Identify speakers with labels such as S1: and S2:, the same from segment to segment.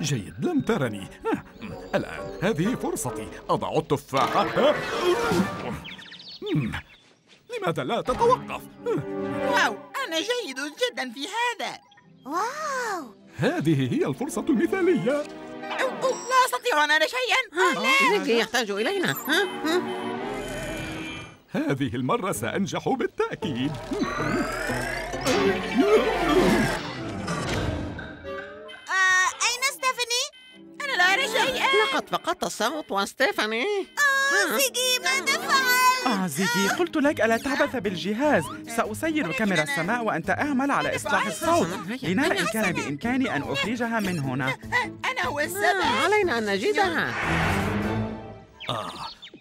S1: جيد لم ترني. الآن هذه فرصتي. أضع التفاحة لماذا لا تتوقف؟
S2: واو أنا جيد جدا في هذا.
S3: واو.
S1: هذه هي الفرصة المثالية.
S2: لا أستطيع أن أرى شيئا.
S4: زيجي يحتاج إلينا. ها؟ ها؟
S1: هذه المرة سأنجح بالتأكيد.
S4: لقد فقدت الصوت وستيفاني
S3: آه، زيجي ماذا فعلت؟
S5: آه زيجي قلت لك ألا تعبث بالجهاز. سأسير كاميرا السماء وأنت أعمل على إصلاح الصوت. لنرى إن كان بإمكاني أن أخرجها من هنا.
S2: أنا هو
S4: آه،
S2: السبب
S4: علينا أن نجدها.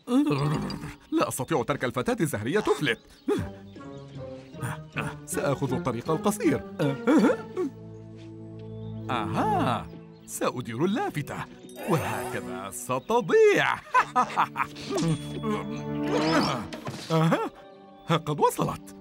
S1: لا أستطيع ترك الفتاة الزهرية تفلت. سآخذ الطريق القصير. أها. سأدير اللافتة. وهكذا ستضيع. قد وصلت.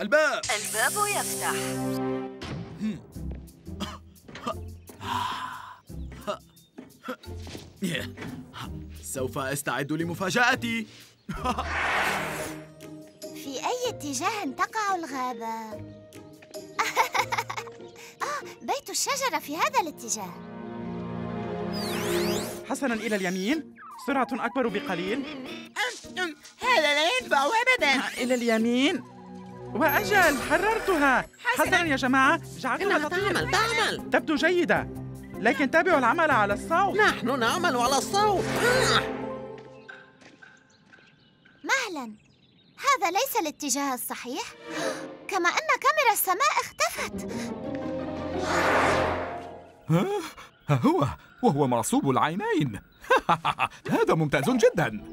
S6: الباب.
S3: الباب يفتح.
S6: سوف أستعد لمفاجأتي.
S3: في أي اتجاه تقع الغابة؟ آه بيت الشجرة في هذا الاتجاه.
S5: حسنا إلى اليمين. سرعة أكبر بقليل.
S2: أم، أم، هذا لا ينفع أبدا.
S5: إلى اليمين. وأجل حررتها. حسنا. يا جماعة. جعلتها تطير
S4: تعمل تعمل.
S5: تبدو جيدة. لكن تابعوا العمل على الصوت.
S4: نحن نعمل على الصوت.
S3: مهلا. هذا ليس الاتجاه الصحيح. كما أن كاميرا السماء اختفت.
S1: ها؟ هو. وهو معصوب العينين. هذا ممتاز جدا.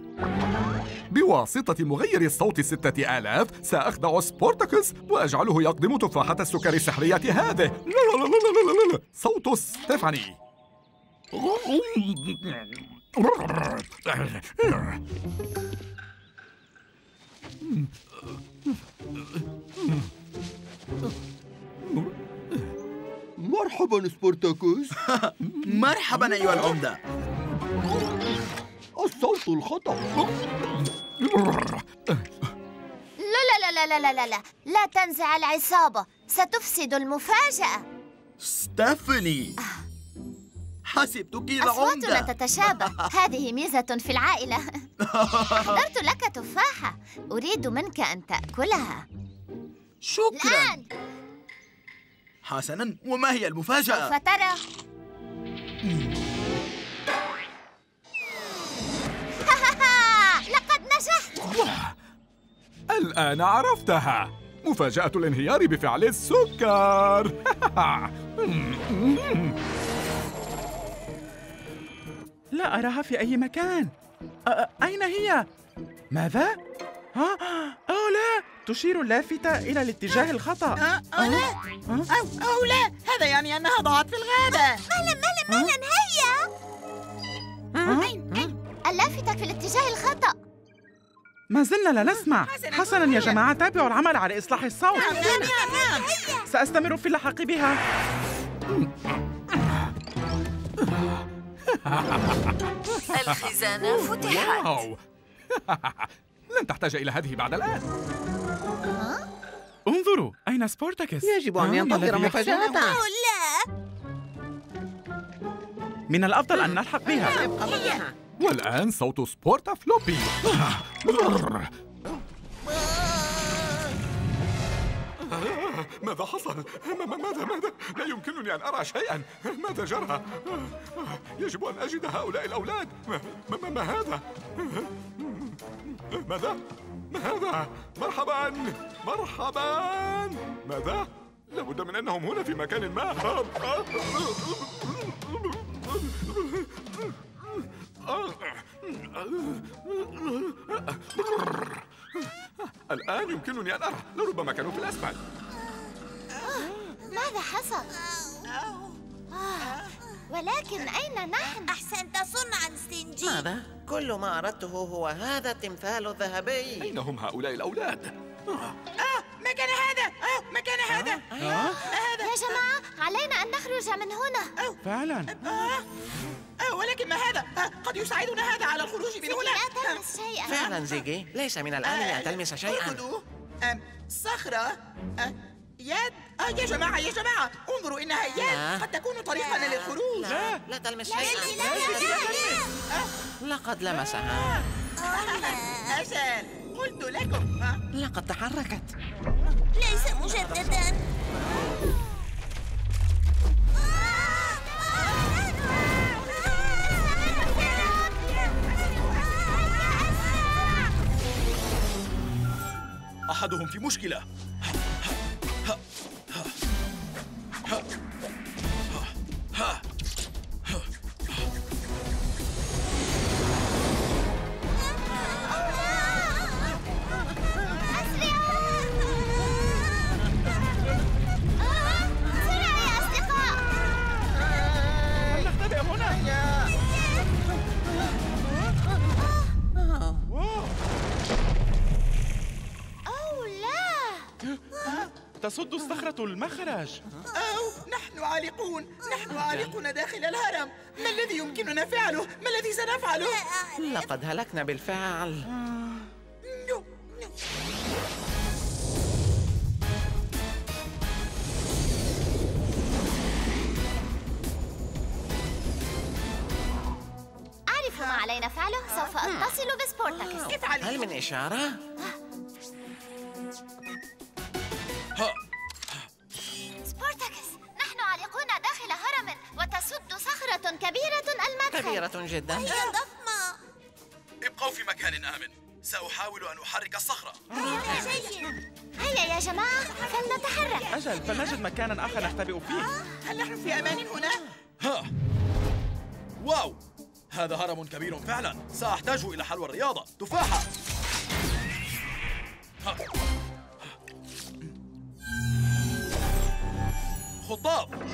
S1: بواسطة مغير الصوت الستة آلاف سأخدع سبورتاكوس وأجعله يقدم تفاحة السكر السحرية هذه. صوت ستيفاني.
S7: مرحبا سبورتاكوس
S6: مرحبا أيها العمدة.
S7: الصوت الخطأ؟
S3: لا لا لا لا لا لا لا لا تنزع العصابة. ستفسد المفاجأة.
S6: ستيفاني. حسبتك
S3: أصواتنا
S6: العمدة
S3: تتشابه. هذه ميزة في العائلة. أحضرت لك تفاحة. أريد منك أن تأكلها.
S6: شكرا.
S3: الآن.
S6: حسنا. وما هي المفاجأة؟
S3: سوف ترى. نجحت
S1: الآن عرفتها! مفاجأة الانهيار بفعل السكر!
S5: لا أراها في أي مكان! أين هي؟ ماذا؟ ها؟ أو لا! تشير اللافتة إلى الاتجاه الخطأ.
S2: أه، لا! أو أو لا! هذا يعني أنها ضاعت في الغابة.
S3: مهلا مهلا مهلا هيا!
S2: أين؟ أين؟
S3: اللافتة في الاتجاه الخطأ.
S5: ما زلنا لا نسمع. حسنا يا جماعة تابعوا العمل على إصلاح الصوت.
S2: نعم نعم نعم
S5: سأستمر في اللحاق بها.
S3: الخزانة فتحت.
S1: واو. لن تحتاج إلى هذه بعد الآن.
S5: انظروا أين سبورتاكس؟
S4: يجب أن
S5: ما
S4: ينتظر؟ مفاجأته
S3: لا.
S5: من الأفضل أن نلحق بها.
S1: والآن صوت سبورتا فلوبي ماذا حصل؟ ماذا ماذا؟ لا يمكنني أن أرى شيئا ماذا جرى؟ يجب أن أجد هؤلاء الأولاد ما, ما, ما هذا؟ ماذا؟ ما هذا؟ مرحبا مرحبا ماذا؟ لابد من أنهم هنا في مكان ما الآن يمكنني أن أرى لربما كانوا في الأسفل
S3: ماذا حصل؟ آه، ولكن أين نحن؟
S8: أحسنت صنعا ستينجي
S4: ماذا؟ كل ما أردته هو هذا التمثال الذهبي
S1: أين هم هؤلاء الأولاد؟ آه،
S2: آه ما كان هذا؟ آه ما كان هذا؟
S5: آه؟
S3: يا جماعة علينا أن نخرج من هنا.
S5: فعلا.
S2: آه آه ولكن ما هذا؟ آه قد يساعدنا هذا على الخروج من هنا.
S3: لا تلمس شيئا.
S4: فعلا زيجي. ليس من الآن
S2: آه،
S4: أن تلمس شيئا.
S2: صخرة. آه، يد. آه يا جماعة يا جماعة انظروا إنها
S4: لا.
S2: يد قد تكون طريقنا للخروج.
S4: لا لا تلمس شيئا.
S2: آه،
S4: لقد لمسها.
S2: أجل. قلت لكم
S4: لقد تحركت.
S8: ليس مجددا.
S6: أحدهم في مشكلة.
S5: الصخرة المخرج.
S2: أو نحن عالقون. نحن عالقون داخل الهرم. ما الذي يمكننا فعله؟ ما الذي سنفعله؟
S4: لقد هلكنا بالفعل.
S3: أعرف ما علينا فعله. سوف أتصل بسبورتاكس.
S2: افعل
S4: هل من إشارة؟
S3: كبيرة
S4: جدا.
S8: هي ضخمة.
S6: ابقوا في مكان آمن. سأحاول أن أحرك الصخرة.
S8: جيد.
S3: هيا يا جماعة فلنتحرك.
S5: أجل فلنجد مكانا آخر نختبئ فيه.
S2: هل نحن في أمان هنا؟
S6: ها. واو. هذا هرم كبير فعلا. سأحتاج إلى حلوى الرياضة. تفاحة. ها. خطاب.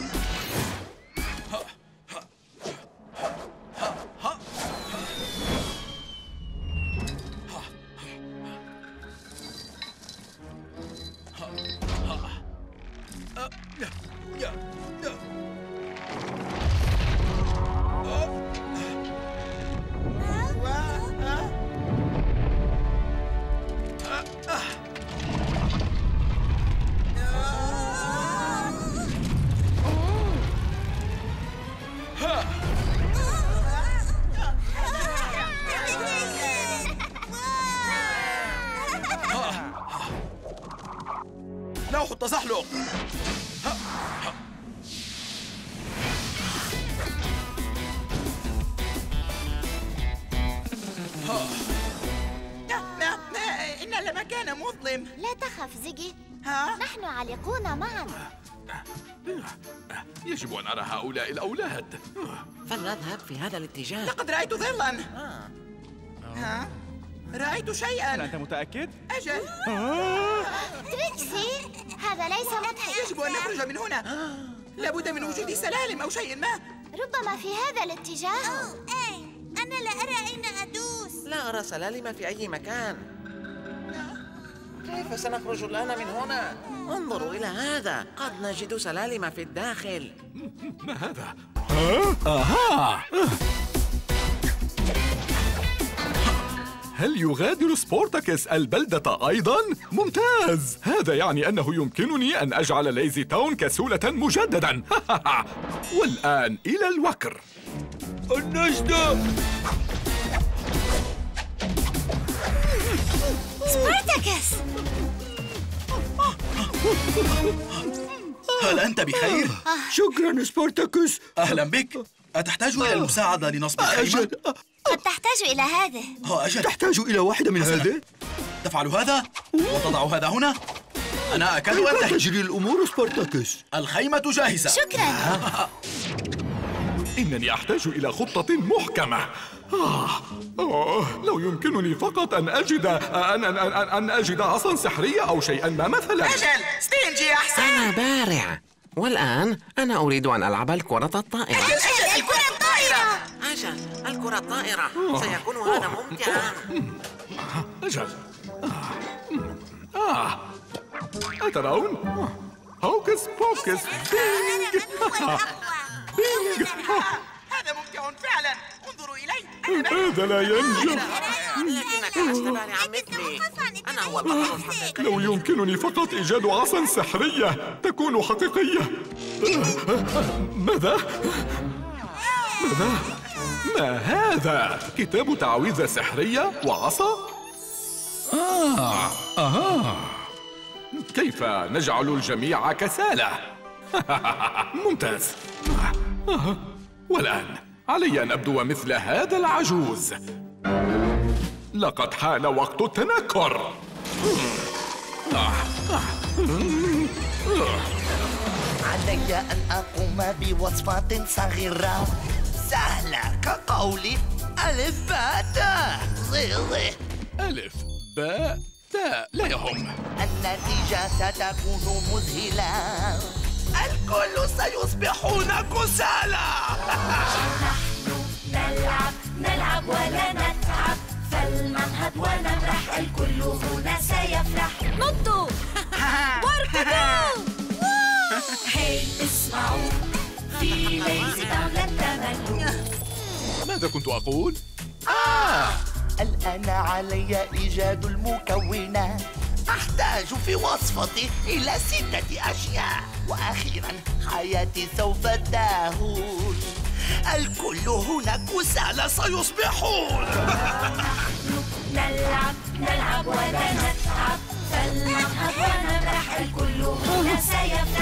S1: يجب أن أرى هؤلاء الأولاد.
S4: فلنذهب في هذا الاتجاه.
S2: لقد رأيت ظلا.
S4: آه.
S2: ها؟ رأيت
S5: هل
S2: شيئا.
S5: أنت متأكد؟
S2: أجل.
S3: تريكسي هذا ليس مضحكا
S2: يجب أن نخرج من هنا. لابد من وجود سلالم أو شيء ما.
S3: ربما في هذا الاتجاه.
S8: أوه أي أنا لا أرى أين أدوس.
S4: لا أرى سلالم في أي مكان. كيف سنخرج الآن من هنا؟ انظروا إلى هذا قد نجد سلالم في الداخل
S1: ما هذا؟ هل يغادر سبورتاكس البلدة أيضا؟ ممتاز! هذا يعني أنه يمكنني أن أجعل ليزي تاون كسولة مجددا والآن إلى الوكر النجدة
S3: سبورتاكس
S6: هل أنت بخير؟
S7: شكرا سبورتاكس.
S6: أهلا بك. أتحتاج إلى المساعدة لنصب خيمة؟
S7: أجل.
S3: قد تحتاج إلى هذه
S6: ها أجل.
S7: تحتاج إلى واحدة من. هذه؟
S6: تفعل هذا؟ وتضع هذا هنا؟ أنا أكاد أنتهي.
S7: تجري الأمور سبورتاكس؟
S6: الخيمة جاهزة.
S3: شكرا.
S1: إنني أحتاج إلى خطة محكمة. آه. آه. لو يمكنني فقط أن أجد أن, أن, أن, أن أجد عصا سحرية أو شيئا ما مثلا
S2: أجل ستينجي أحسن
S4: أنا بارع والآن أنا أريد أن ألعب الكرة الطائرة
S8: أجل الكرة الطائرة
S4: أجل الكرة الطائرة سيكون هذا ممتعا
S1: أجل آه أترون؟ hocus pocus bing بينج
S2: هذا ممتع فعلا انظروا إلي
S1: هذا لا ينجح
S4: لكنك مثلي أنا هو البطل الحقيقي
S1: لو يمكنني فقط إيجاد عصا سحرية تكون حقيقية ماذا؟ ماذا؟ ما هذا؟ كتاب تعويذة سحرية وعصا؟ آه آه كيف نجعل الجميع كسالى؟ ممتاز آه. والآن علي أن أبدو مثل هذا العجوز. لقد حان وقت التنكر.
S9: علي أن أقوم بوصفة صغيرة. سهلة كقول ألف باء تاء.
S1: ألف باء تاء لا يهم.
S9: النتيجة ستكون مذهلة. الكل سيصبحون كسالى
S8: نلعب نلعب ولا نتعب. فلننهض ونمرح الكل هنا سيفرح. نطوا واركضوا هي اسمعوا في ليزي تاون لا تملوا
S1: ماذا كنت أقول؟
S9: الآن علي إيجاد المكونات. أحتاج في وصفتي إلى ستة أشياء. وأخيرا حياتي سوف تهون الكل هنا كسالى سيصبحون.
S8: نلعب نلعب ولا نتعب فلننهض ونمرح. الكل هنا سيفرح.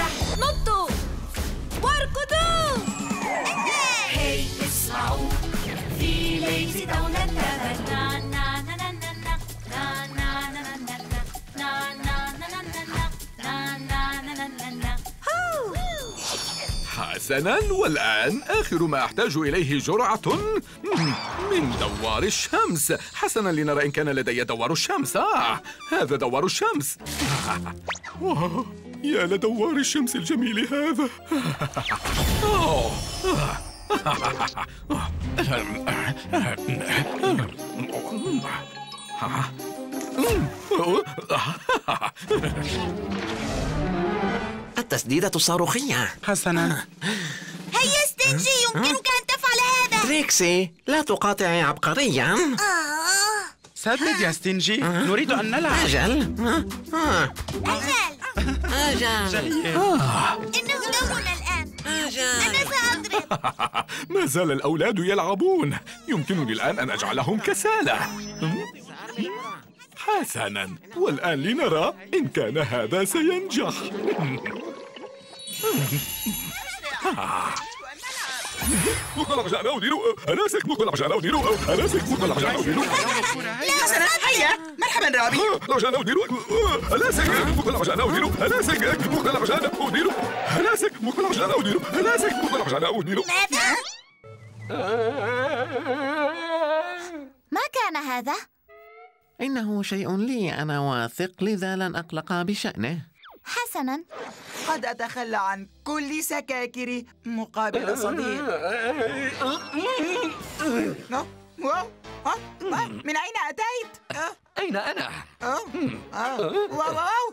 S1: حسنا والآن آخر ما أحتاج إليه جرعة من دوار الشمس. حسنا لنرى إن كان لدي دوار الشمس. آه هذا دوار الشمس. واو، يا لدوار الشمس الجميل هذا. أوه.
S4: التسديدة الصاروخية.
S5: حسنا.
S8: هيا ستينجي يمكنك أن تفعل هذا.
S4: تريكسي لا تقاطعي عبقريا.
S8: آه.
S5: سدد يا ستينجي. نريد أن نلعب.
S4: أجل. آه،
S8: أجل.
S4: أجل.
S8: إنه دورنا الآن. أنا
S4: أجل
S8: سأضرب.
S1: ما زال الأولاد يلعبون. يمكنني الآن أن أجعلهم كسالى. حسنا. والآن لنرى إن كان هذا سينجح. مطلع
S2: سنة هيا مرحبا رابي
S8: ماذا؟
S3: ما كان هذا؟
S4: إنه شيء لي أنا واثق لذا لن أقلق بشأنه
S3: حسنا.
S2: قد أتخلى عن كل سكاكري مقابل صديق؟ من أين أتيت؟
S10: أين أنا؟
S2: واو! واو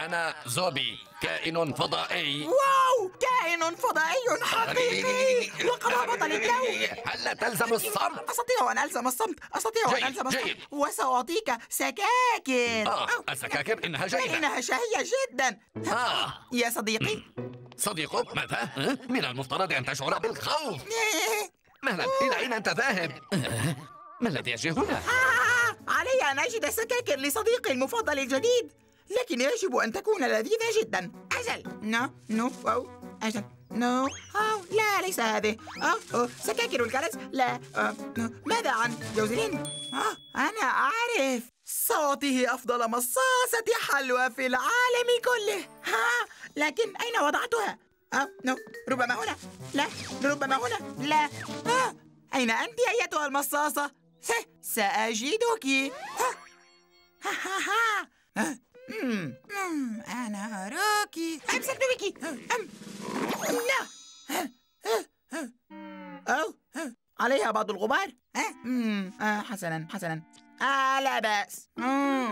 S10: أنا زوبي كائن فضائي.
S2: واو كائن فضائي حقيقي. وقد بطل الجو
S10: هل تلزم الصمت؟
S2: أستطيع أن ألزم الصمت. أستطيع أن ألزم الصمت.
S10: جيد.
S2: وسأعطيك سكاكر
S10: آه السكاكر إنها جيدة.
S2: إنها شهية جدا.
S10: آه.
S2: يا صديقي.
S10: صديقك ماذا؟ من المفترض أن تشعر بالخوف. مهلا إلى أين أنت ذاهب؟ ما الذي يجري هنا؟
S2: آه، علي أن أجد سكاكر لصديقي المفضل الجديد. لكن يجب أن تكون لذيذة جدا. أجل. no. no. أو أجل. no. أو. لا ليس هذه. أو. أو. سكاكر الكرز لا. أو. ماذا عن جوزلين؟ أنا أعرف. صوته أفضل مصاصة حلوى في العالم كله. ها؟ لكن أين وضعتها؟ oh no. ربما هنا. لا. ربما هنا. لا. أين أنت أيتها المصاصة؟ سأجدك. ها. ها ها ها. مم. مم. أنا أراكي أمسكت بك أم. لا أو عليها بعض الغبار أه؟ مم. آه حسنا حسنا آه لا بأس مم.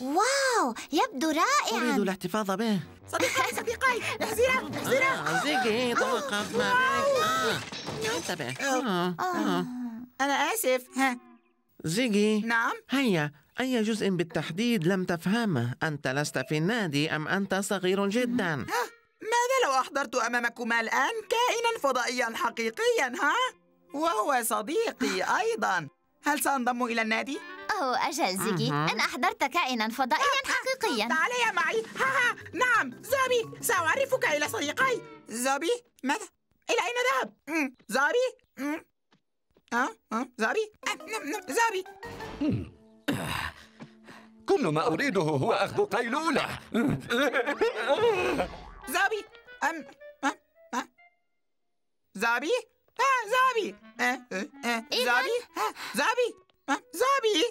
S3: واو يبدو
S4: أريد
S3: رائعا
S4: الاحتفاظ به
S2: صديقي صديقي احزرا
S4: آه، زيجي توقف آه. انتبه. آه.
S2: أنا آسف ها
S4: زيجي
S2: نعم
S4: هيا أي جزء بالتحديد لم تفهمه؟ أنت لست في النادي أم أنت صغير جدا؟
S2: ماذا لو أحضرت أمامكما الآن كائنا فضائيا حقيقيا ها؟ وهو صديقي أيضا هل سأنضم إلى النادي؟
S3: أوه أجل
S4: أها.
S3: أنا أحضرت كائنا فضائيا حقيقيا
S2: تعالي معي ها ها نعم زابي سأعرفك إلى صديقي زابي ماذا؟ إلى أين ذهب؟ زابي؟ أه؟ أه؟ زابي؟ أه، نعم، نعم، زابي
S10: كل ما أريده هو أخذ قيلولة.
S2: زابي أم زابي؟ ها زابي. أه
S3: إذن؟
S2: زابي؟ ها زابي. ها؟ زابي؟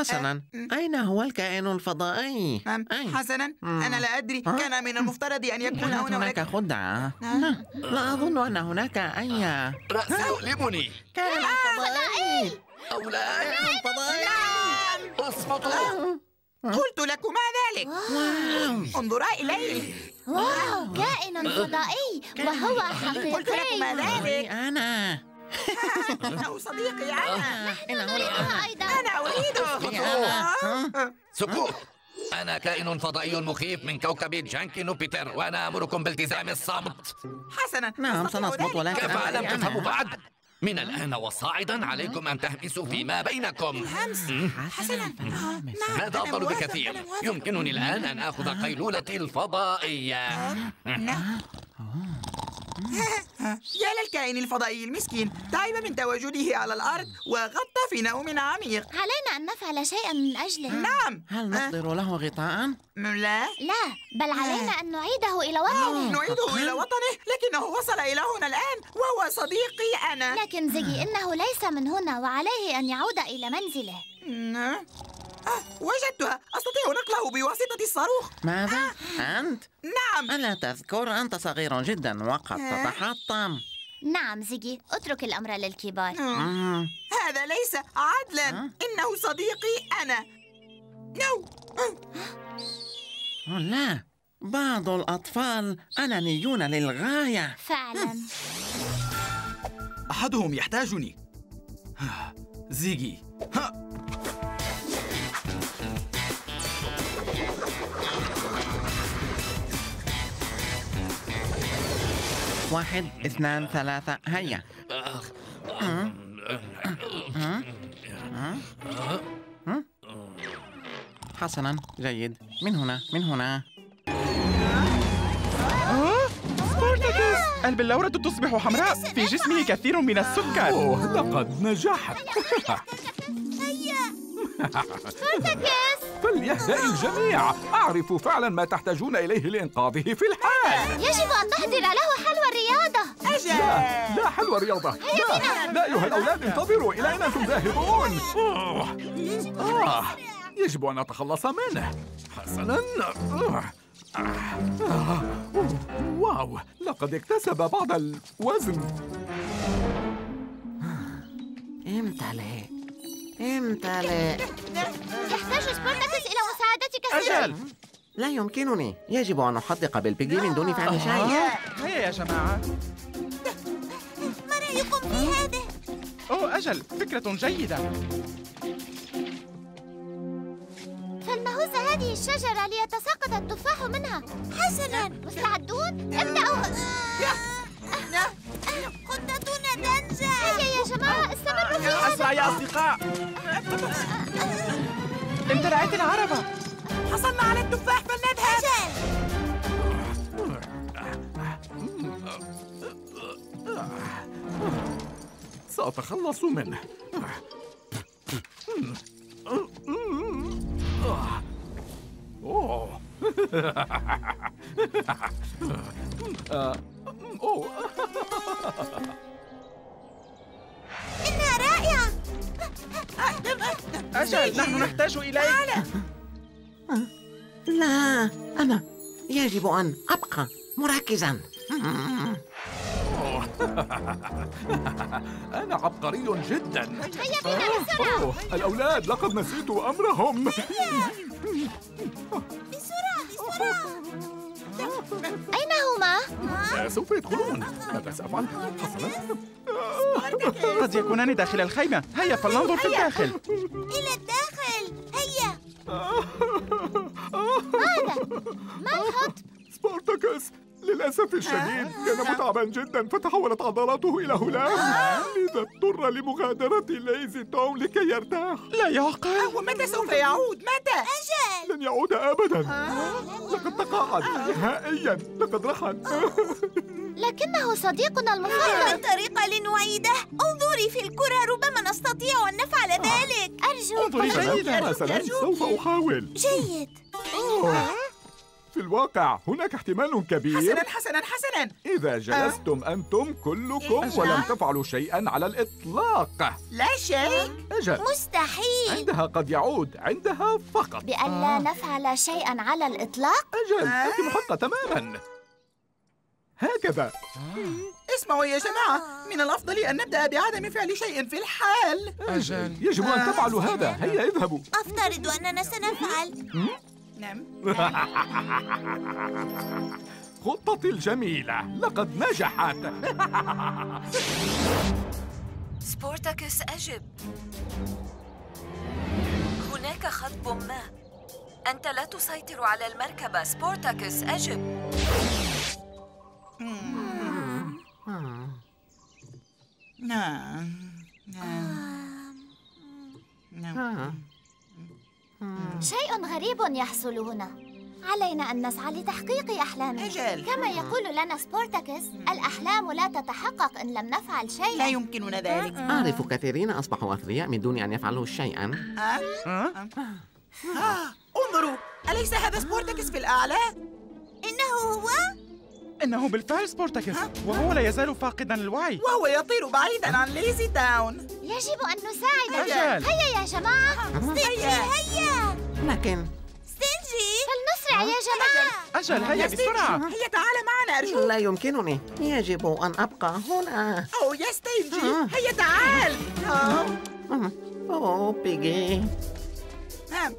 S4: حسنا. أين هو الكائن الفضائي؟
S2: حسنا. أنا لا أدري؟ كان من المفترض أن يكون هنا
S4: هناك خدعة. لا, لا أظن أن هناك أي
S10: رأسي يؤلمني
S4: كائن فضائي.
S10: أو لا
S4: كائن فضائي.
S10: اصمتوا
S2: قلت لكما ذلك. انظرا إليه.
S3: واو. كائن فضائي وهو
S2: قلت لكما
S3: حقيقي
S2: ذلك.
S4: أنا.
S2: إنه صديقي أنا.
S4: إنه لي
S3: نريدها أيضا.
S2: أنا أريده آه.
S10: سكوت. أنا كائن فضائي مخيف من كوكب جانكي نوبيتر وأنا أمركم بالتزام الصمت.
S2: حسنا.
S4: نعم سنصمت. ولكن
S10: كيف لم تفهموا بعد؟ من الآن وصاعدا عليكم أن تهمسوا فيما بينكم.
S2: حسنا. آه، نعم.
S10: هذا أفضل بكثير. يمكنني الآن أن آخذ قيلولتي الفضائية.
S2: يا للكائن الفضائي المسكين تعب من تواجده على الأرض وغطى في نوم عميق.
S3: علينا أن نفعل شيئا من أجله.
S2: نعم.
S4: هل نصدر له غطاء؟
S2: لا.
S3: لا بل علينا أن نعيده إلى وطنه.
S2: نعيده إلى وطنه لكنه وصل إلى هنا الآن وهو صديقي أنا.
S3: لكن زيجي إنه ليس من هنا وعليه أن يعود إلى منزله.
S2: نعم. آه، وجدتها. أستطيع نقله بواسطة الصاروخ.
S4: ماذا؟ أنت؟
S2: نعم.
S4: ألا تذكر أنت صغير جدا وقد تتحطم.
S3: نعم زيجي. اترك الأمر للكبار.
S4: مم.
S2: هذا ليس عدلا. إنه صديقي أنا. نو.
S4: لا. بعض الأطفال أنانيون للغاية.
S3: فعلا.
S6: أحدهم يحتاجني. زيجي. ها
S4: واحد اثنان ثلاثة. هيا. حسنا جيد. من هنا؟ من هنا.
S5: سبارتاكوس! البلورة تصبح حمراء. في جسمه كثير من السكر.
S1: أوه لقد نجحت. فليهدأ الجميع. أعرف فعلا ما تحتاجون إليه لإنقاذه في الحال.
S3: يجب أن تحضر له حلوى الرياضة
S1: لا لا حلوى رياضة لا لا أيها الأولاد انتظروا إلى أين أنتم ذاهبون آه. آه. يجب أن أتخلص منه حسنا آه. آه. واو لقد اكتسب بعض الوزن
S4: امتلئ امتلئ
S3: يحتاج سبارتاكوس إلى مساعدتك
S5: أجل
S4: لا يمكنني. يجب أن أحدق بالبيجي من دون فعل شيء.
S5: هيا يا جماعة.
S3: ما رأيكم في هذا؟
S5: أوه أجل. فكرة جيدة.
S3: فلنهز هذه الشجرة ليتساقط التفاح منها. حسنا. مستعدون؟ ابدأوا. خطتنا تنجح هيا يا جماعة استمروا في هذا.
S5: أسرع يا أصدقاء. امتلأت العربة.
S2: حصلنا على التفاح فلنذهب
S1: سأتخلص منه. أوه. أوه
S3: إنها رائعة.
S5: أجل نحن نحتاج إليك.
S4: لا أنا يجب أن أبقى مركزا
S1: أنا عبقري جدا.
S3: هيا بنا بسرعة.
S1: أوه، الأولاد لقد نسيتوا أمرهم.
S3: أين هما؟
S1: سوف يدخلون. ماذا سأفعل؟ حسنا
S5: قد يكونان داخل الخيمة. هيا فلننظر في الداخل.
S8: إلى الداخل. هيا.
S3: ما الخط؟
S1: سبارتاكس للأسف الشديد كان متعبا جدا فتحولت عضلاته إلى هلام لذا اضطر لمغادرة ليزي توم لكي يرتاح.
S5: لا يعقل.
S2: ومتى سوف يعود؟ متى؟
S1: لن يعود أبدا. لقد تقاعد نهائيا. لقد رحل.
S3: لكنه صديقنا المفضل.
S8: طريقة لنعيده. انظري في الكرة ربما نستطيع أن نفعل ذلك.
S3: أرجو.
S5: انظري جيدا.
S1: سوف أحاول.
S8: جيد.
S1: في الواقع هناك احتمال كبير.
S2: حسنا حسنا حسنا.
S1: إذا جلستم أنتم كلكم ولم تفعلوا شيئا على الإطلاق.
S2: لا شيء.
S1: أجل.
S8: مستحيل.
S1: عندها قد يعود عندها فقط.
S3: بأن لا نفعل شيئا على الإطلاق؟
S1: أجل أنت محقة تماما. هكذا.
S2: اسمعوا يا جماعة من الأفضل أن نبدأ بعدم فعل شيء في الحال.
S5: أجل.
S1: يجب أن تفعلوا هذا. هيا اذهبوا.
S8: أفترض أننا سنفعل.
S2: نعم.
S1: خطتي الجميلة لقد نجحت.
S11: سبورتاكس أجب. هناك خطب ما. أنت لا تسيطر على المركبة سبورتاكس أجب.
S2: نعم. نعم. نعم.
S3: شيء غريب يحصل هنا علينا أن نسعى لتحقيق أحلامنا.
S2: أجل.
S3: كما يقول لنا سبورتاكس الأحلام لا تتحقق إن لم نفعل
S2: لا
S3: شيئا
S2: يمكننا ذلك.
S4: أعرف كثيرين أصبحوا أثرياء من دون أن يفعلوا شيئا؟
S2: آه، انظروا أليس هذا سبورتاكس في الأعلى؟
S8: إنه هو
S5: إنه بالفعل سبورتاكس وهو لا يزال فاقدا الوعي
S2: وهو يطير بعيدا عن ليزي تاون
S3: يجب أن نساعده
S5: أجل.
S3: هيا يا جماعة.
S2: هيا.
S8: هيا.
S4: لكن
S8: ستينجي.
S3: فلنسرع يا جماعة.
S5: أجل هيا بسرعة.
S2: هيا تعال معنا أرجوك
S4: لا يمكنني. يجب أن أبقى هنا.
S2: أوه يا ستينجي. هيا تعال.
S4: أوه
S2: زيجي.
S8: هل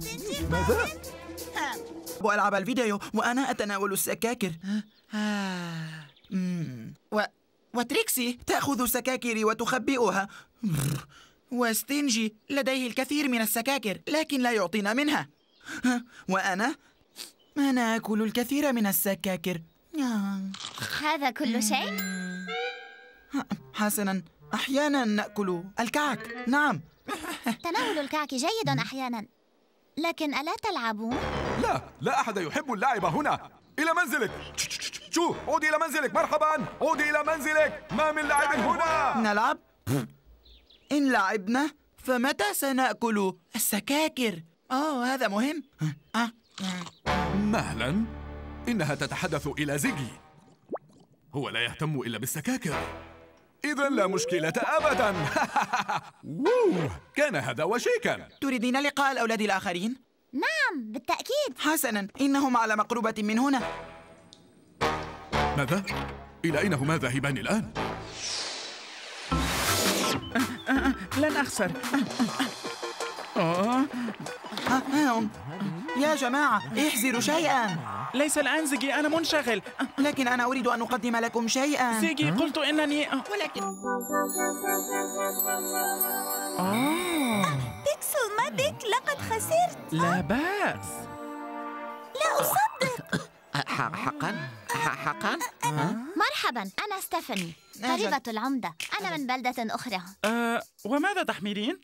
S8: ستينجي
S1: ماذا؟
S2: وألعب الفيديو وأنا أتناول السكاكر. آه. و... وتريكسي؟ تأخذ سكاكري وتخبئها. وستينجي لديه الكثير من السكاكر لكن لا يعطينا منها. ها، وأنا؟ أنا آكل الكثير من السكاكر.
S3: هذا كل شيء؟
S2: حسنا أحيانا نأكل الكعك. نعم.
S3: تناول الكعك جيد أحيانا. لكن ألا تلعبون؟
S1: لا لا أحد يحب اللعب هنا. إلى منزلك. شو عودي إلى منزلك مرحبا. عودي إلى منزلك. ما من لاعب هنا.
S2: نلعب؟ إن لعبنا فمتى سنأكل السكاكر؟ آه هذا مهم. آه.
S1: مهلا. إنها تتحدث إلى زيجي. هو لا يهتم إلا بالسكاكر. إذا لا مشكلة أبدا. ووو كان هذا وشيكا.
S2: تريدين لقاء الأولاد الآخرين؟
S3: نعم بالتأكيد.
S2: حسنا إنهم على مقربة من هنا.
S1: ماذا؟ إلى أين هما ذاهبان الآن؟
S5: لن أخسر. آه.
S2: ها ها يا جماعة احذروا شيئا.
S5: ليس الآن زيجي أنا منشغل.
S2: لكن أنا أريد أن أقدم لكم شيئا.
S5: زيجي قلت إنني
S2: ولكن
S5: آه.
S8: بيكسل ما بك لقد خسرت.
S5: لا بأس.
S8: لا أصدق.
S4: ح- حقا؟ ح- حقا؟
S3: مرحبا أنا ستيفاني قريبة العمدة. أنا من بلدة أخرى.
S5: آه وماذا تحملين؟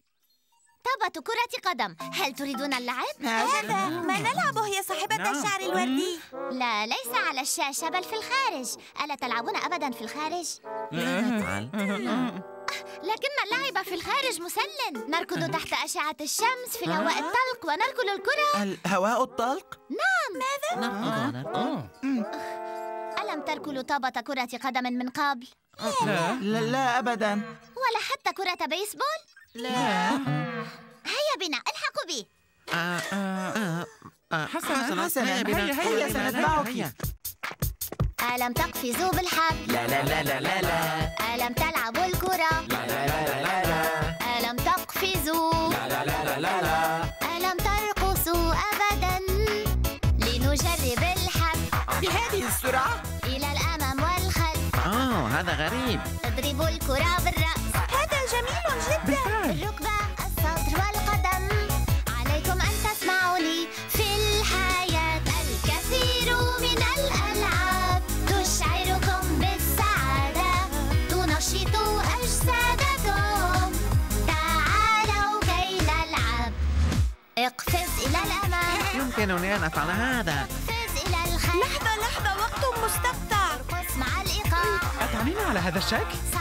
S3: طابة كرة قدم. هل تريدون اللعب؟
S8: هذا ما نلعبه يا صاحبة
S5: نعم.
S8: الشعر الوردي.
S3: لا ليس على الشاشة بل في الخارج. ألا تلعبون أبدا في الخارج؟ لكن اللعب في الخارج مسل نركض تحت أشعة الشمس في الهواء الطلق ونركل الكرة.
S2: الهواء الطلق؟
S5: آه.
S3: ألم تركلوا طابة كرة قدم من قبل؟
S5: لا.
S2: لا, لا أبدا.
S3: ولا حتى كرة بيسبول؟
S2: لا
S3: هيا بنا الحقوا بي
S4: آه، آه، آه،
S5: حسناً،
S2: حسناً.
S4: هيا.
S2: هيا،. سنتبعك.
S3: ألم تقفزوا بالحبل
S4: لا لا لا لا لا لا
S3: ألم تلعبوا الكرة
S4: لا لا لا لا لا
S3: ألم تقفزوا
S4: لا لا لا لا لا لا
S3: ألم ترقصوا أبدا لنجرب الحبل
S2: بهذه السرعة
S3: إلى الأمام
S4: آه هذا غريب.
S3: اضربوا الكرة بالرأس.
S8: هذا جميل جدا.
S5: بالفعل.
S3: الركبة الصدر والقدم. عليكم أن تسمعوا لي في الحياة الكثير من الألعاب. تشعركم بالسعادة. تنشط أجسادكم. تعالوا كي نلعب. اقفز إلى الأمام.
S4: يمكنني أن أفعل هذا.
S3: اقفز إلى الخلف
S8: لحظة لحظة وقت
S3: مع
S5: أتعنين على هذا الشكل؟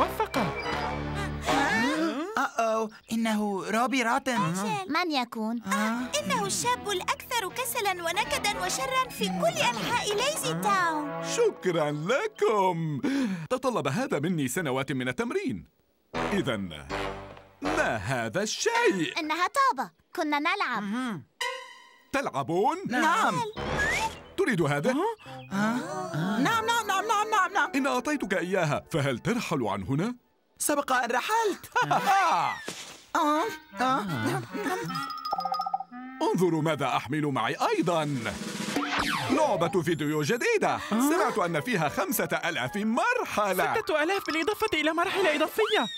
S5: موفقة
S2: أوه إنه روبي راتن.
S3: من يكون؟
S8: إنه الشاب الأكثر كسلا ونكدا وشرا في كل أنحاء ليزي تاون.
S1: شكرا لكم. تطلب هذا مني سنوات من التمرين. إذا ما هذا الشيء؟
S3: إنها طابة. كنا نلعب.
S1: تلعبون؟
S2: نعم.
S1: تريد هذا؟
S2: نعم نعم نعم نعم نعم نعم.
S1: إن أعطيتك إياها فهل ترحل عن هنا؟
S2: سبق أن رحلت. آه، آه.
S1: انظروا ماذا أحمل معي أيضا. لعبة فيديو جديدة. سمعت أن فيها خمسة ألاف مرحلة.
S5: ستة آلاف بالإضافة إلى مراحل إضافية.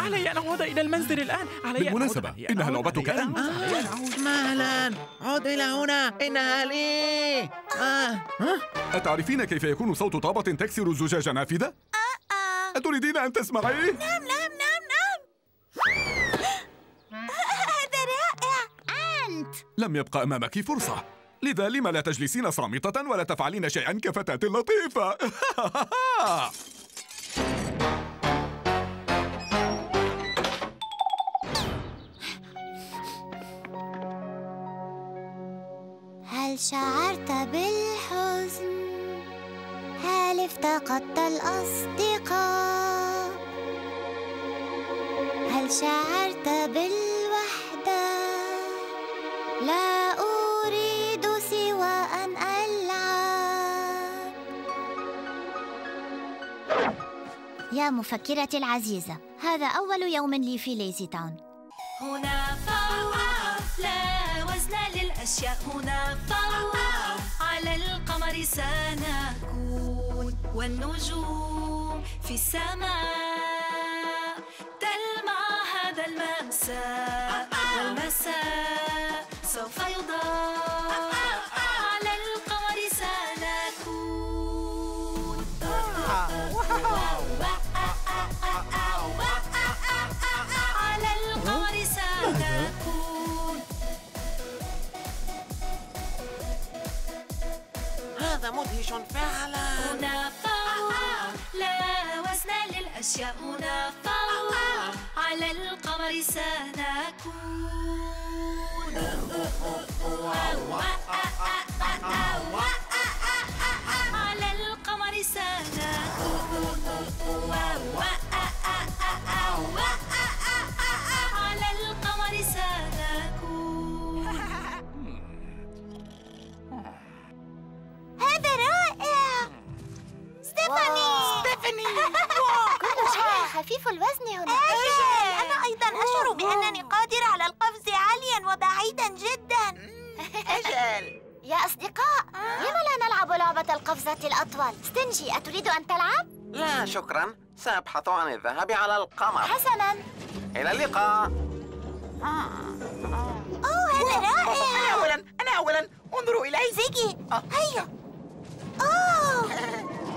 S5: علي أن أعود إلى المنزل الآن علي.
S1: بالمناسبة، إنها. لعبتك أنت.
S5: أعود.
S4: مهلا عد إلى هنا إنها لي آه.
S1: أتعرفين كيف يكون صوت طابة تكسر زجاج نافذة؟ أتريدين أن تسمعي؟
S8: نعم نعم نعم نعم هذا رائع
S3: أنت
S1: لم يبقى أمامك فرصة لذا لم لا تجلسين صامتة ولا تفعلين شيئا كفتاة لطيفة
S3: شعرت بالحزن؟ هل افتقدت الأصدقاء؟ هل شعرت بالوحدة؟ لا أريد سوى أن ألعب يا مفكرتي العزيزة هذا أول يوم لي في ليزي تاون
S11: هنا فوق لا وزن للأشياء هنا فوق على القمر سنكون والنجوم في السماء. تلمع هذا المساء والمساء سوف يضاء. للأشياء هنا فوق على القمر سنكون. على القمر سنكون. على القمر سنكون
S8: هذا رائع. ستيفاني.
S2: ستيفاني.
S3: شيء خفيف الوزن هنا.
S8: أجل أنا أيضا أشعر بأنني قادرة على القفز عاليا وبعيدا جدا.
S2: أجل.
S3: يا أصدقاء لم لا نلعب لعبة القفزة الأطول؟ ستنجي أتريد أن تلعب؟
S4: لا شكرا. سأبحث عن الذهاب على القمر.
S3: حسناً.
S4: إلى اللقاء.
S8: أوه هذا رائع.
S2: أنا أولا أنا أولا. انظروا إلي.
S8: زيجي
S2: آه.
S8: هيا. أوه.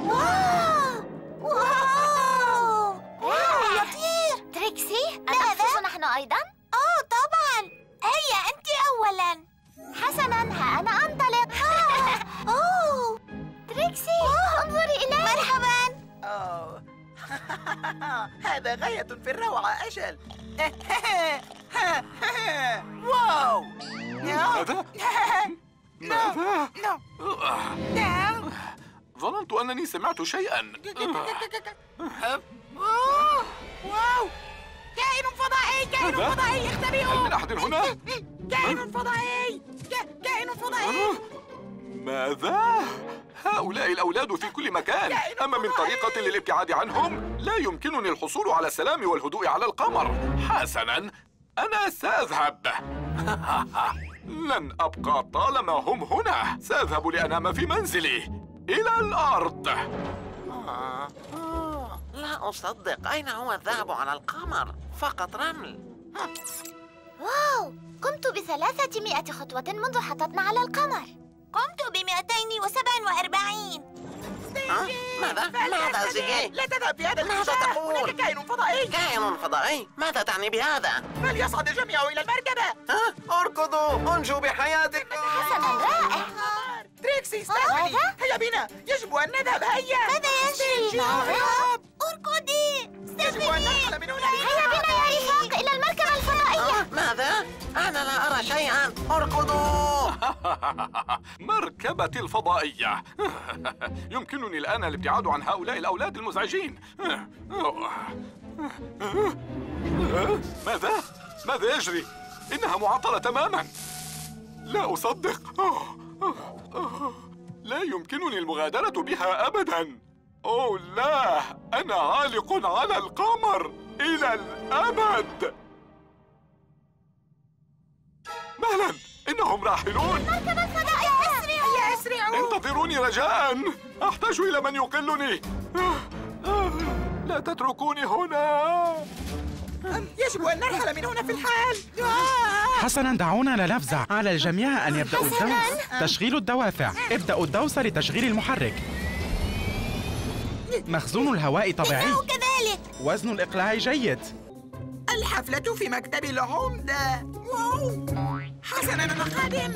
S8: واو. واو. واو يطير.
S3: تريكسي
S8: ماذا؟
S3: أنقفز نحن أيضا؟
S8: أوه طبعا. هيا أنت أولا.
S3: حسنا ها أنا أنطلق.
S8: أوه.
S3: تريكسي انظري إلي.
S8: مرحبا.
S2: أوه. هذا غاية في الروعة أجل. واو.
S1: ماذا؟ ماذا؟
S2: نعم.
S1: ظننت أنني سمعت شيئا.
S2: أوه. واو! كائن فضائي! كائن
S1: ماذا؟
S2: فضائي!
S1: هل
S2: اختبئوا
S1: من أحد هنا؟
S2: كائن فضائي! كائن فضائي!
S1: ماذا؟ هؤلاء الأولاد في كل مكان! أما من طريقة للابتعاد عنهم لا يمكنني الحصول على السلام والهدوء على القمر. حسنا أنا سأذهب. لن أبقى طالما هم هنا. سأذهب لأنام في منزلي. إلى الأرض.
S4: آه. لا أصدق. أين هو الذهب على القمر؟ فقط رمل.
S3: واو! قمت بثلاثة خطوة منذ حطتنا على القمر.
S8: قمت بمئتين وسبع وأربعين.
S4: آه. ماذا؟ ماذا زيجي؟
S2: لا تذهب في هذا
S4: ماذا
S2: الاتجاه
S4: تقول؟
S2: هناك كائن فضائي.
S4: كائن فضائي؟ ماذا تعني بهذا؟
S2: فليصعد الجميع إلى المركبة.
S4: ها؟ أركضوا. أنجوا بحياتكم.
S3: حسنا رائع.
S2: تريكسي
S3: ماذا؟
S2: هيا بنا. يجب أن نذهب. هيا.
S8: ماذا يجري؟
S2: هنا.
S3: هيا بنا يا رفاق إلى المركبة الفضائية.
S4: آه. ماذا؟ أنا لا أرى شيئا. اركضوا!
S1: مركبة الفضائية. يمكنني الآن الابتعاد عن هؤلاء الأولاد المزعجين. ماذا؟ ماذا يجري؟ إنها معطلة تماما. لا أصدق. لا يمكنني المغادرة بها أبدا. أوه لا أنا عالق على القمر. إلى الأبد. مهلا إنهم راحلون.
S2: هيا أسرعوا.
S1: انتظروني رجاء. أحتاج إلى من يقلني. لا تتركوني هنا.
S2: يجب أن نرحل من هنا في الحال.
S5: حسنا دعونا لا نفزع على الجميع أن يبدأوا الدوس. تشغيل الدوافع. ابدأوا الدوس لتشغيل المحرك. مخزون الهواء طبيعي.
S8: إنه كذلك.
S5: وزن الإقلاع جيد.
S2: الحفلة في مكتب العمدة واو. حسنا أنا قادم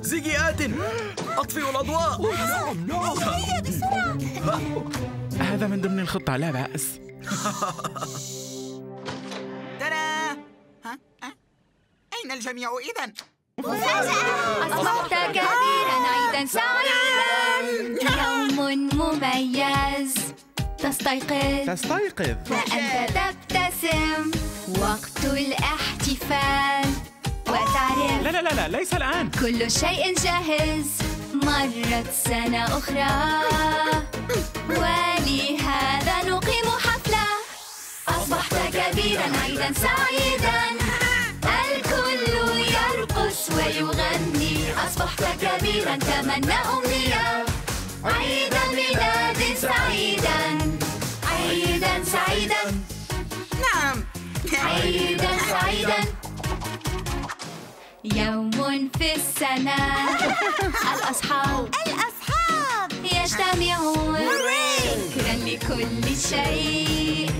S6: زيجي آت أطفئوا الأضواء
S8: هيا بسرعة.
S5: هذا من ضمن الخطة لا بأس.
S2: ترى. ها ها. أين الجميع إذا؟
S12: أصبحت كبيرا عيدا سعيدا تستيقظ.
S5: تستيقظ.
S12: وأنت تبتسم. وقت الاحتفال. وتعرف
S5: لا لا لا لا ليس الآن.
S12: كل شيء جاهز. مرت سنة أخرى. ولهذا نقيم حفلة. أصبحت كبيرا عيدا سعيدا. الكل يرقص ويغني. أصبحت كبيرا تمنى أمنية. عيد ميلاد سعيدا. عيدا سعيدا.
S2: نعم.
S12: عيدا سعيدا. يوم في السنة. الأصحاب.
S8: الأصحاب.
S12: يجتمعون. ذكرا لكل شيء.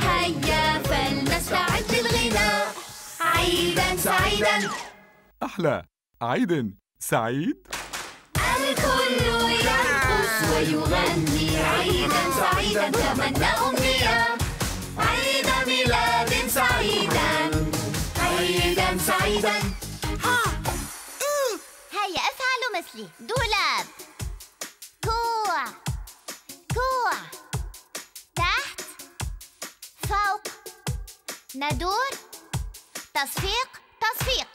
S12: هيا فلنستعد للغناء. عيدا سعيدا.
S1: أحلى. عيد سعيد.
S12: الكل يرقص ويغني. عيدا سعيدا تمنى أمنية. عيد ميلاد سعيدا. عيدا سعيدا.
S3: هيا أفعلوا مثلي. دولاب. كوع كوع تحت. فوق. ندور. تصفيق تصفيق.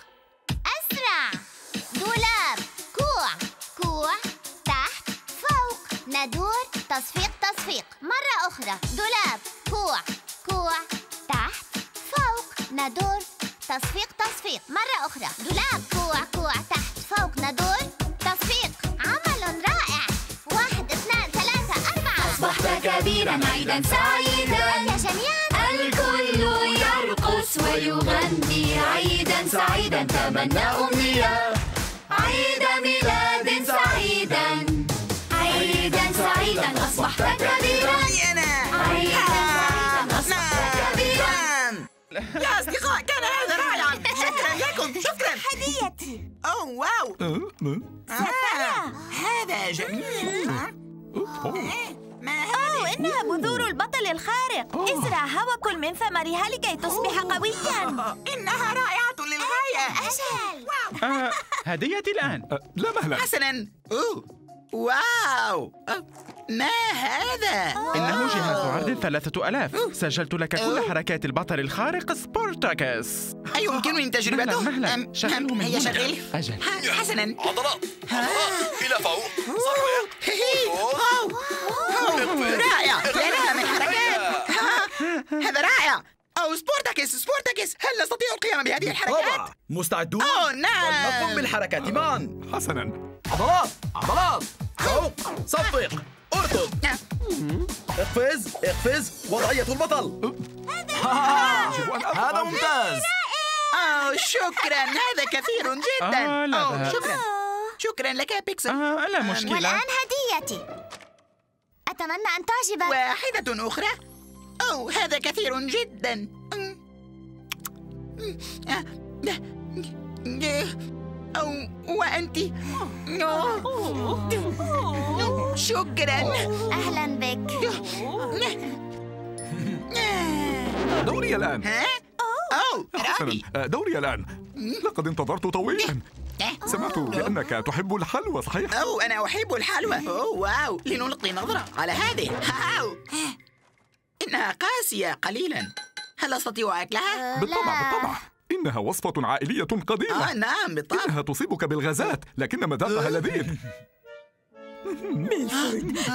S3: أسرع. دولاب. كوع كوع تحت. فوق. ندور. تصفيق تصفيق. مرة أخرى. دولاب. كوع. كوع. تحت. فوق. ندور. تصفيق تصفيق. مرة أخرى. دولاب. كوع. كوع. تحت. فوق. ندور. تصفيق. عمل رائع. واحد اثنان ثلاثة أربعة.
S12: أصبحت كبيرا عيدا سعيدا.
S3: يا جميعا
S12: الكل يرقص ويغني. عيدا سعيدا تمنى أمنية. عيد ميلاد. أصبحت كبيرا كبيرا
S2: يا أصدقاء كان هذا رائعا شكرا لكم شكرا
S8: هديتي
S2: أوه واو آه، هذا جميل ما
S8: أوه؟ إنها بذور البطل الخارق ازرعها وكل من ثمرها لكي تصبح قويا
S2: إنها رائعة للغاية
S8: أجل
S5: آه هديتي الآن.
S1: أه، لا مهلا
S2: حسنا. أوه واو. ما هذا؟
S5: إنه جهاز عرض ثلاثة ألاف. سجلت لك كل حركات البطل الخارق سبورتاكس.
S2: أيمكنني تجربته؟
S5: مهلا مهلا
S2: أم-
S5: شغله
S2: أم-
S5: من
S2: هيا
S5: هنا.
S2: شغل.
S5: أجل.
S2: حسنا.
S6: عضلات. عضلات. إلى فوق.
S2: رائع. يا لها من حركات هذا رائع. أو سبورتاكس سبورتاكس. هل نستطيع القيام بهذه الحركات؟
S6: طبعا. مستعدون؟
S2: أوه نعم.
S6: ولنقم بالحركات. معا
S1: حسنا.
S6: عضلات. عضلات. فوق. صفق اركض اقفز اقفز. وضعية البطل. هذا ممتاز.
S2: أوه شكرا. هذا كثير جدا.
S5: آه، لا
S2: أوه. شكرا. شكرا لك بيكسل.
S5: آه لا مشكلة.
S3: والآن هديتي. أتمنى أن تعجبك.
S2: واحدة أخرى. أوه هذا كثير جدا. أو وأنت. شكرا.
S3: أهلا بك.
S1: دوري الآن.
S2: ها؟ أوه.
S1: أه، دوري الآن. لقد انتظرت طويلا. سمعت بأنك تحب الحلوى صحيح؟
S2: أوه أنا أحب الحلوى. أوه واو. لنلقي نظرة على هذه. هاو. إنها قاسية قليلا. هل أستطيع أكلها؟
S1: بالطبع بالطبع. إنها وصفة عائلية
S2: آه
S1: قديمة
S2: نعم بالطبع.
S1: إنها تصيبك بالغازات لكن مذاقها لذيذ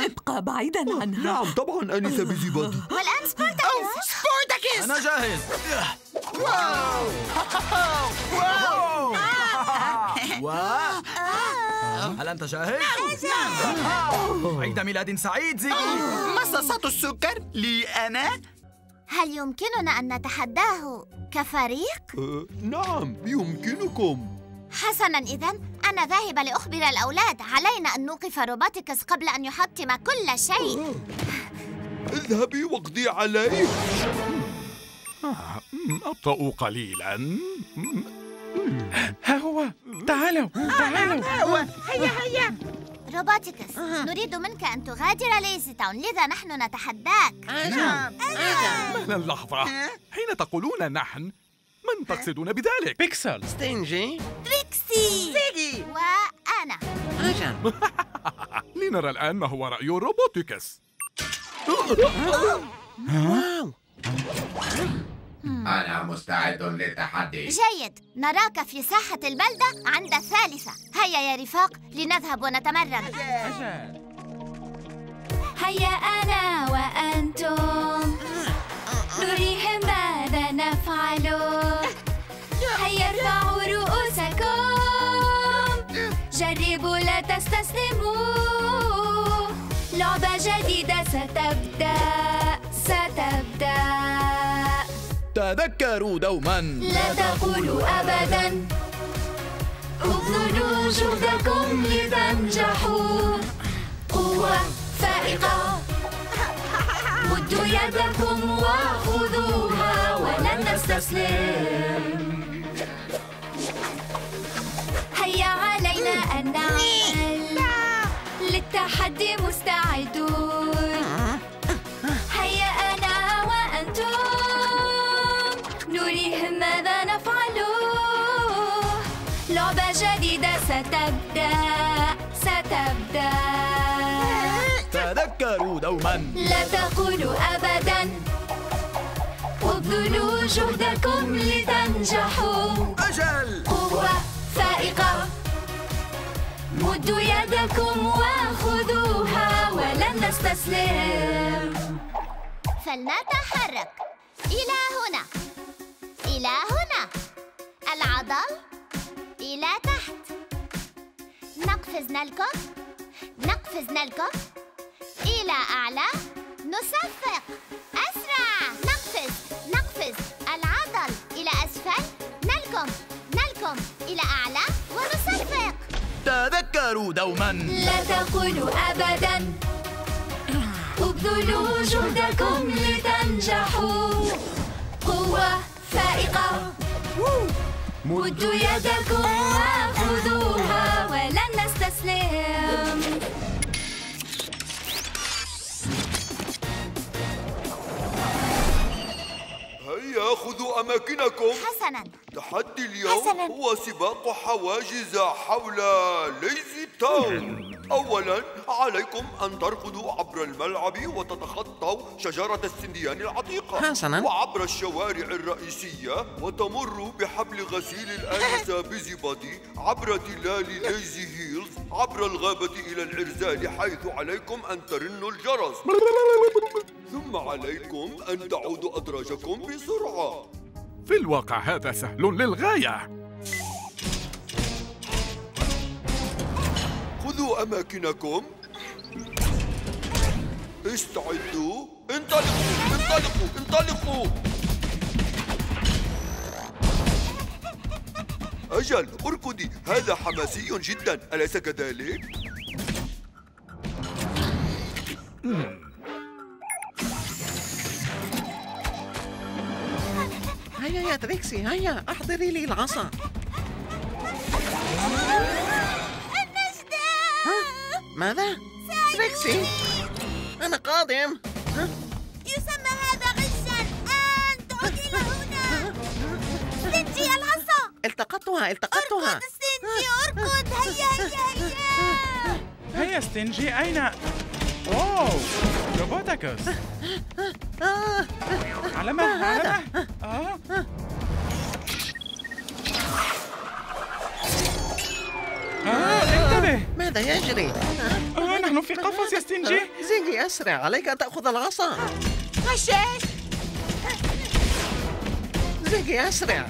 S11: ابقى بعيدا عنها.
S7: نعم طبعا آنسة بيزي بادي
S3: والآن سبورتاكس
S2: أوه سبورتاكس
S6: أنا جاهز.
S2: واو. واو.
S6: و هل أنت جاهز؟ عيد ميلاد سعيد زيجي
S2: مصاصات السكر لي أنا.
S3: هل يمكننا أن نتحداه كفريق؟
S7: أه، نعم يمكنكم.
S3: حسنا إذا أنا ذاهبة لأخبر الأولاد. علينا أن نوقف روبوتاكس قبل أن يحطم كل شيء.
S7: اذهبي واقضي عليه
S1: مم، أبطئ قليلا.
S5: ها هو تعالوا تعالوا.
S2: هو هيا. هيا
S3: روبوتاكس نريد منك أن تغادر ليزي تاون لذا نحن نتحداك.
S2: نعم.
S1: مهلا لحظة حين تقولون نحن من تقصدون بذلك؟
S5: بيكسل.
S4: ستينجي.
S3: تريكسي.
S2: زيجي
S3: وأنا.
S4: أجل.
S1: لنرى الآن ما هو رأي روبوتاكس.
S13: أنا مستعد للتحدي.
S3: جيد. نراك في ساحة البلدة عند الثالثة. هيا يا رفاق لنذهب ونتمرن.
S5: أجل.
S12: هيا أنا وأنتم. نريهم ماذا نفعل. هيا ارفعوا رؤوسكم. جربوا لا تستسلموا. لعبة جديدة ستبدأ ستبدأ.
S6: تذكروا دوما.
S12: لا تقولوا أبدا. ابذلوا جهدكم لتنجحوا. قوة فائقة. مدوا يدكم وخذوها ولن نستسلم. هيا علينا أن نعمل. للتحدي مستعدون
S6: تذكروا دوما.
S12: لا تقولوا أبدا. ابذلوا جهدكم لتنجحوا.
S6: أجل.
S12: قوة فائقة. مدوا يدكم وخذوها ولن نستسلم.
S3: فلنتحرك. إلى هنا. إلى هنا. العضل إلى تحت. نقفز نلكم نقفز نلكم إلى أعلى نصفق أسرع. نقفز نقفز العضل إلى أسفل. نلكم نلكم إلى أعلى ونصفق.
S6: تتذمروا دوما.
S12: لا تقولوا أبدا. ابذلوا جهدكم لتنجحوا. قوة فائقة. مدوا يدكم وخذوها ولن نستسلم.
S7: هيا خذوا أماكنكم
S3: حسنا
S7: تحدي اليوم
S3: حسناً.
S7: هو سباق حواجز حول ليزي تاون أولا عليكم أن تركضوا عبر الملعب وتتخطوا شجرة السنديان العتيقة.
S4: حسناً.
S7: وعبر الشوارع الرئيسية وتمروا بحبل غسيل الآنسة بيزي بادي عبر تلال ليزي هيلز عبر الغابة إلى العرزال حيث عليكم أن ترنوا الجرس. ثم عليكم أن تعودوا أدراجكم بسرعة.
S1: في الواقع هذا سهل للغاية.
S7: خذوا أماكنكم. استعدوا. انطلقوا انطلقوا انطلقوا. أجل أركضي. هذا حماسي جدا. أليس كذلك؟
S4: هيا يا تريكسي هيا أحضري لي العصا. ماذا؟ تريكسي أنا قادم؟
S8: يسمى هذا غشا. أنت عد إلى هنا. ستينجي العصا.
S4: التقطتها التقطتها.
S8: اركض ستينجي اركض. هيا هيا هيا.
S5: هيا ستينجي أين؟ واو روبوتاكس. على مهل على مهل آه. آه.
S4: ماذا يجري؟
S5: آه نحن في قفص يا ستينجي.
S4: زيجي أسرع. عليك أن تأخذ العصا.
S2: غشاش
S4: زيجي أسرع.